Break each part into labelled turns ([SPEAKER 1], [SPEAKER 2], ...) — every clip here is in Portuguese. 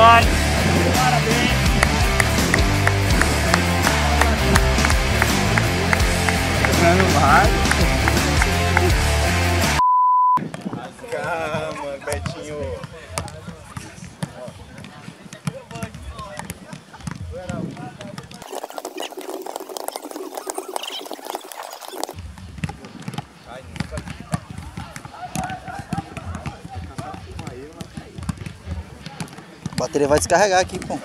[SPEAKER 1] on. Bateria vai descarregar aqui, pô.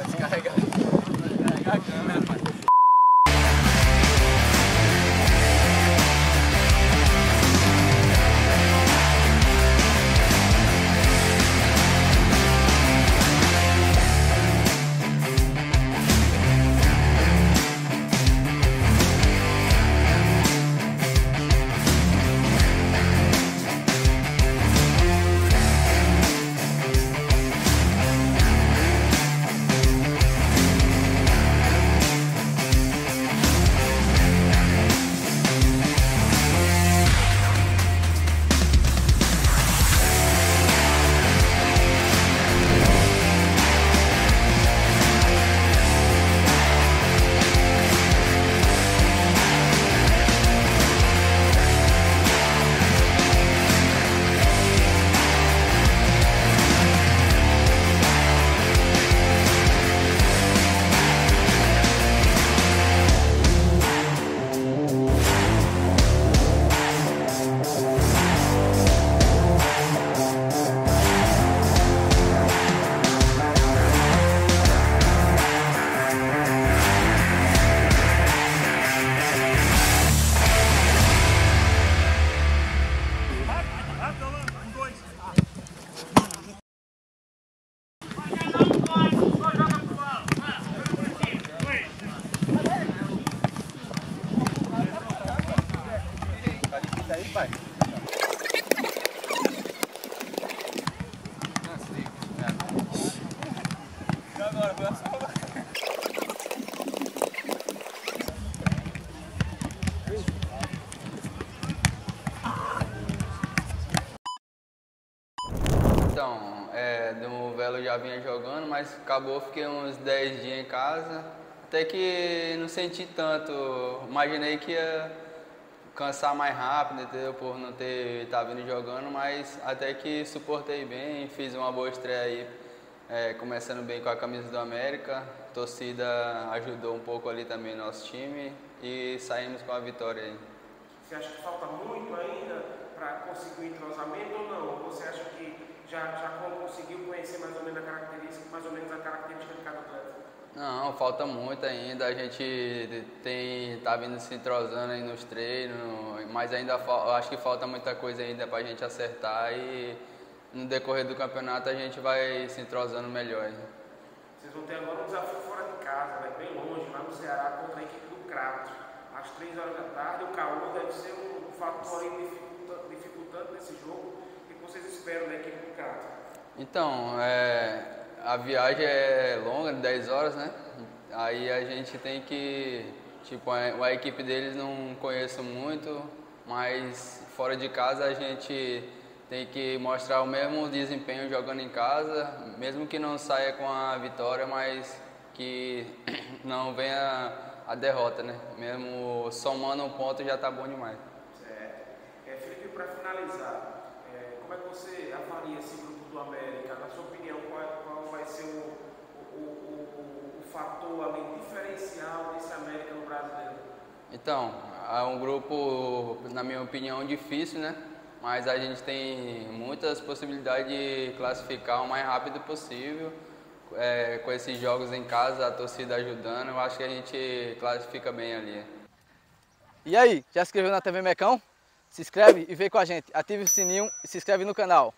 [SPEAKER 2] Então, é, do Velo já vinha jogando, mas acabou, fiquei uns 10 dias em casa. Até que não senti tanto. Imaginei que ia cansar mais rápido, entendeu? Por não ter estar vindo jogando, mas até que suportei bem, fiz uma boa estreia aí, é, começando bem com a camisa do América. A torcida ajudou um pouco ali também nosso time e saímos com a vitória aí.
[SPEAKER 3] Você acha que falta muito ainda para conseguir o entrosamento ou não? Você acha que já, já conseguiu conhecer mais ou menos a característica, mais ou menos a característica de cada atleta?
[SPEAKER 2] Não, falta muito ainda. A gente tem tá vindo se entrosando aí nos treinos, mas ainda acho que falta muita coisa ainda para a gente acertar e no decorrer do campeonato a gente vai se entrosando melhor.
[SPEAKER 3] Vocês vão ter agora um desafio fora de casa, né? bem longe, lá no Ceará, contra a equipe do Crato. Às 3 horas da tarde, o calor deve ser um fator aí dificulta- dificultante nesse jogo. O que vocês esperam da equipe do Crato?
[SPEAKER 2] Então, é, a viagem é longa, de 10 horas, né? Aí a gente tem que. Tipo, a, a equipe deles não conheço muito, mas fora de casa a gente tem que mostrar o mesmo desempenho jogando em casa, mesmo que não saia com a vitória, mas que não venha a derrota, né? Mesmo somando um ponto já tá bom demais.
[SPEAKER 3] Certo. É, Felipe, para finalizar, é, como é que você avalia esse grupo do América? Na sua opinião, qual, é- qual vai ser o, o, o, fator ali diferencial desse América no brasileiro?
[SPEAKER 2] Então, é um grupo, na minha opinião, difícil, né? Mas a gente tem muitas possibilidades de classificar o mais rápido possível. É, com esses jogos em casa, a torcida ajudando, eu acho que a gente classifica bem ali.
[SPEAKER 4] E aí, já se inscreveu na TV Mecão? Se inscreve e vem com a gente. Ative o sininho e se inscreve no canal.